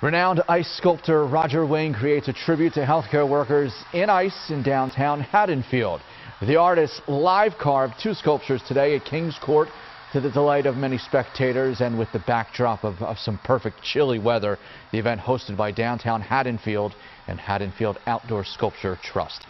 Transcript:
Renowned ice sculptor Roger Wayne creates a tribute to healthcare workers in ice in downtown Haddonfield. The artist live carved two sculptures today at Kings Court to the delight of many spectators and with the backdrop of, of some perfect chilly weather. The event hosted by Downtown Haddonfield and Haddonfield Outdoor Sculpture Trust.